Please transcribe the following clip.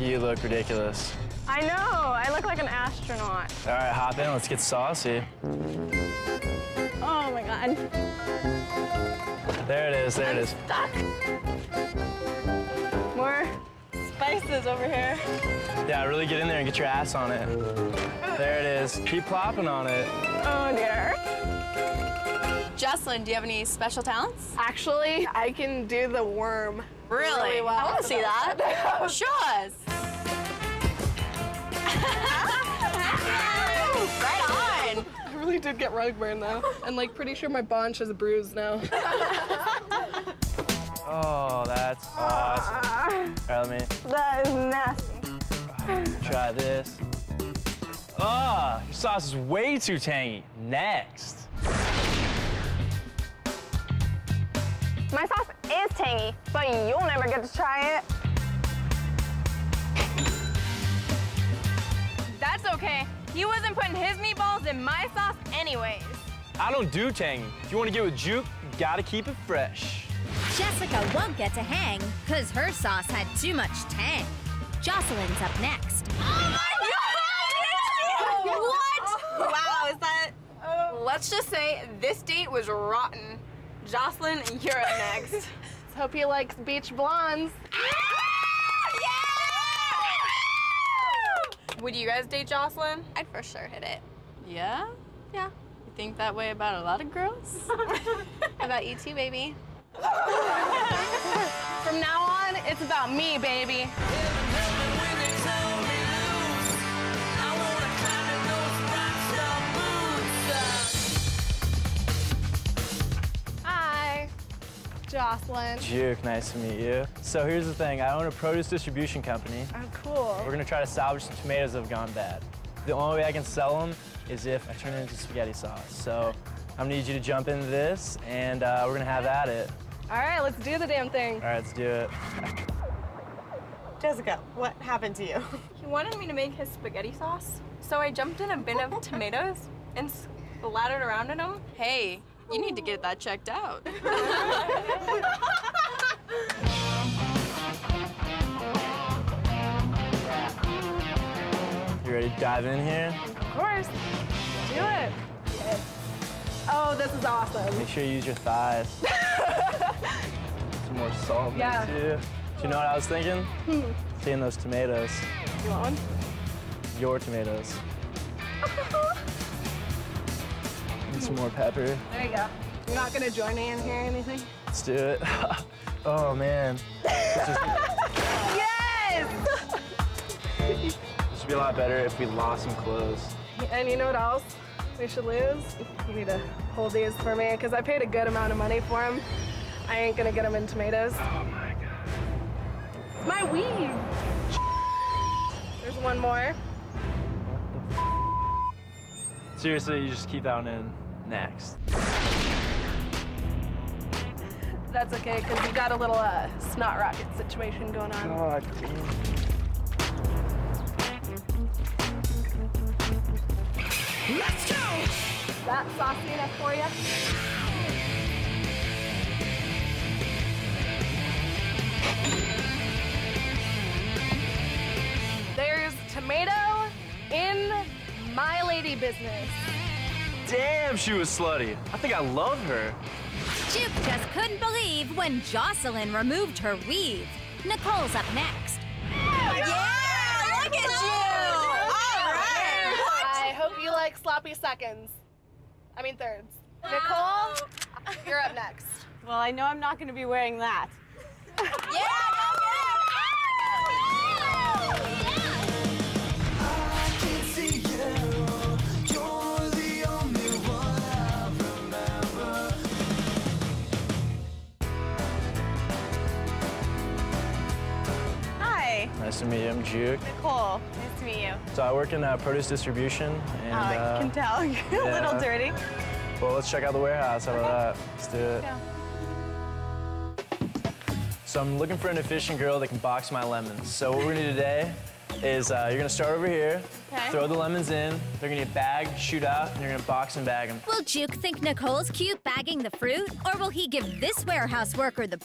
You look ridiculous. I know. I look like an astronaut. All right, hop in. Let's get saucy. Oh my god. There it is. There it is. Stuck. More spices over here. Yeah, really get in there and get your ass on it. There it is. Keep plopping on it. Oh dear. Jocelyn, do you have any special talents? Actually, I can do the worm. Really? well. I want to see that. Show us. Did get rug burn though. And like pretty sure my bonch is bruised now. Oh, that's awesome. All right, let me that is nasty. try this. Oh, your sauce is way too tangy. Next. My sauce is tangy, but you'll never get to try it. That's okay. He wasn't putting his meatballs in my sauce anyways. I don't do tangy. If you want to get with Juke, you gotta keep it fresh. Jessica won't get to hang because her sauce had too much tang. Jocelyn's up next. Oh what? Wow, is that? Let's just say this date was rotten. Jocelyn, you're up next. Let's hope he likes beach blondes. Ah! Would you guys date Jocelyn? I'd for sure hit it. Yeah? Yeah. You think that way about a lot of girls? about you too, baby. From now on, it's about me, baby. Jocelyn. Juke, nice to meet you. So here's the thing. I own a produce distribution company. Oh, cool. We're gonna try to salvage some tomatoes that have gone bad. The only way I can sell them is if I turn it into spaghetti sauce. So I'm gonna need you to jump into this, and uh, we're gonna have at it. All right, let's do the damn thing. All right, let's do it. Jessica, what happened to you? He wanted me to make his spaghetti sauce, so I jumped in a bin of tomatoes and splattered around in them. Hey, you need to get that checked out. You ready to dive in here? Of course. Do it. Oh, this is awesome. Make sure you use your thighs. Some more salt Yeah. there too. Do you know what I was thinking? Hmm. Seeing those tomatoes. You want one? Your tomatoes. Need some more pepper. There you go. You're not gonna join me in here or anything? Let's do it. oh man. Yes! this would be a lot better if we lost some clothes. And you know what else we should lose? You need to hold these for me because I paid a good amount of money for them. I ain't gonna get them in tomatoes. Oh my god. My weave. There's one more. Seriously, you just keep that one in next. That's okay because we got a little uh, snot rocket situation going on. God. Is that saucy enough for you? There's tomato in my lady business. Damn, she was slutty. I think I love her. Juke just couldn't believe when Jocelyn removed her weave. Nicole's up next. yeah, look at you! All right. I hope you like sloppy seconds. I mean thirds. Nicole, you're up next. Well, I know I'm not going to be wearing that. Yeah, Nice to meet you. I'm Juke. Nicole. Nice to meet you. So I work in uh, produce distribution. And, Oh, I uh, can tell you're a little dirty. Well, let's check out the warehouse. How about that? Let's do it. So I'm looking for an efficient girl that can box my lemons. So what we're gonna do today is uh, you're gonna start over here, Okay. throw the lemons in, they're gonna get bagged, shoot out, and you're gonna box and bag them. Will Juke think Nicole's cute bagging the fruit, or will he give this warehouse worker the